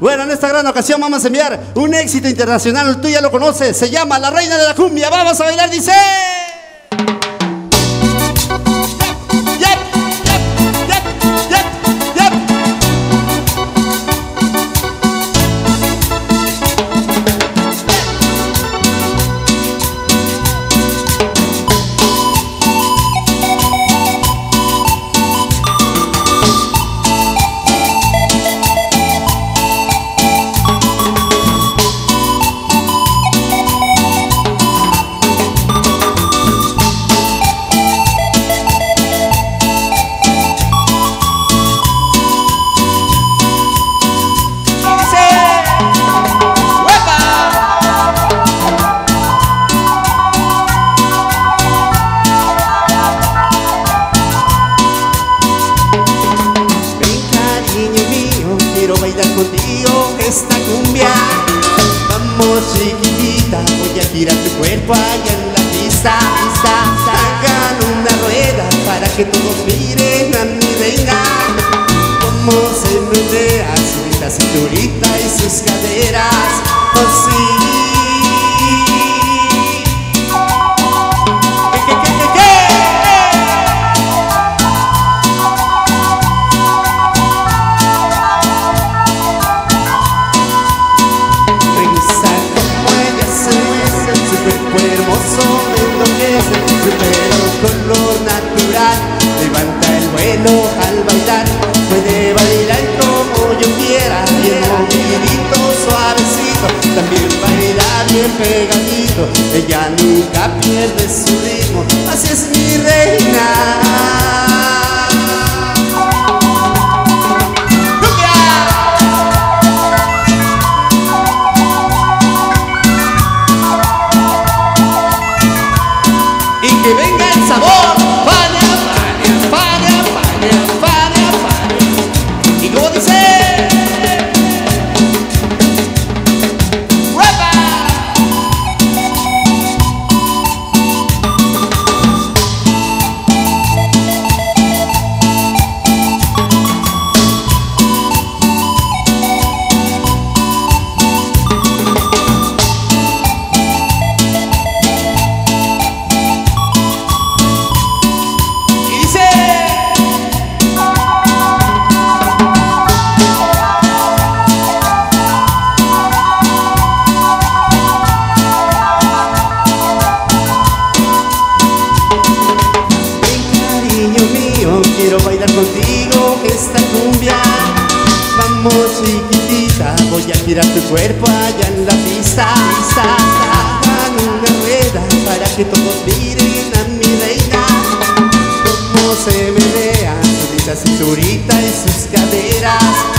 Bueno, en esta gran ocasión vamos a enviar un éxito internacional, tú ya lo conoces, se llama La Reina de la Cumbia. Vamos a bailar, dice. Contigo esta cumbia. Vamos chiquitita, voy a girar tu cuerpo allá en la pista. pista. Hagan una rueda para que todos miren a mi reina. Como se menea su cinturita y sus caderas. Oh sí. Su pelo color natural, levanta el vuelo al bailar, puede bailar como yo quiera, bien movidito, suavecito, también baila bien pegadito, ella nunca pierde su ritmo, así es mi Vamos chiquitita, voy a girar tu cuerpo allá en la pista. Hagan una rueda para que todos miren a mi reina. Cómo se menea su linda cinturita y sus caderas.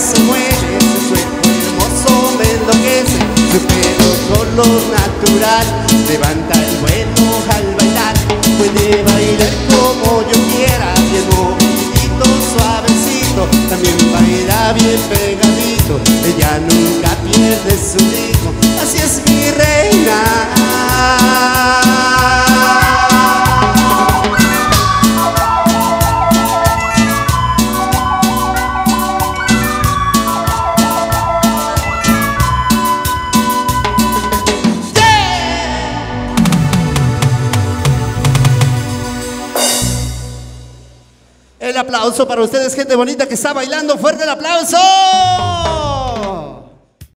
Se mueve, su cuerpo hermoso me enloquece, su pelo color natural, levanta el vuelo al bailar, puede bailar como yo quiera, bien movidito, suavecito, también baila bien pegadito, ella nunca pierde su ritmo, así es mi reina. El aplauso para ustedes, gente bonita que está bailando. ¡Fuerte el aplauso!